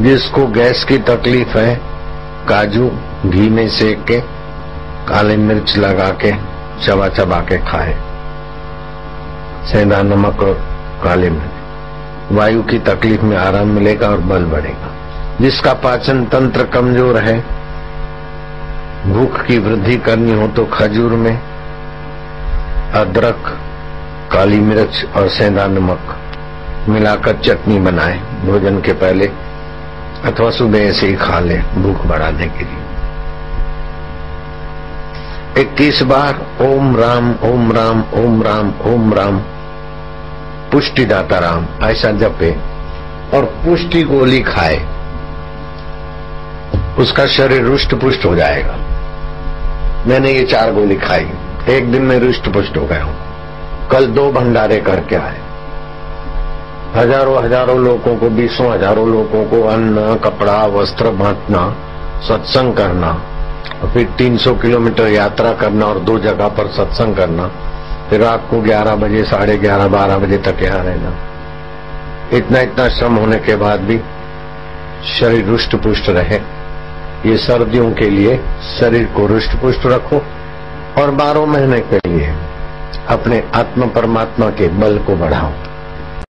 जिसको गैस की तकलीफ़ है, काजू घी में सेक के काली मिर्च लगा के चबा चबा के खाए। सेंधा नमक और काली मिर्च। वायु की तकलीफ़ में आराम मिलेगा और बल बढ़ेगा। जिसका पाचन तंत्र कमज़ोर है, भूख की वृद्धि करनी हो तो खजूर में अदरक, काली मिर्च और सेंधा नमक मिलाकर चटनी बनाए। भोजन के पहले अथवा सुबह ऐसे ही खा ले, भूख बढ़ाने के लिए। इक्कीस बार ओम राम ओम राम ओम राम ओम राम। पुष्टिदाता राम, ऐसा जपे और पुष्टि गोली खाए। उसका शरीर रुष्ट पुष्ट हो जाएगा। मैंने ये चार गोली खाई। एक दिन में रुष्ट पुष्ट हो गया हूँ। कल दो भंडारे करके आए। हज़ारों हज़ारों लोगों को, बीसों हज़ारों लोगों को अन्न, कपड़ा, वस्त्र बांटना, सत्संग करना फिर 300 किलोमीटर यात्रा करना और दो जगह पर सत्संग करना। फिर रात को 11 बजे, साढ़े ग्यारह, बारह बजे तक यहाँ रहना। इतना इतना श्रम होने के बाद भी शरीर रुष्ट पुष्ट रहे। ये सर्दियों के लिए शरीर को रुष्ट पुष्ट रखो और बारह महीने के लिए अपने आत्मा परमात्मा के बल को बढ़ाओ।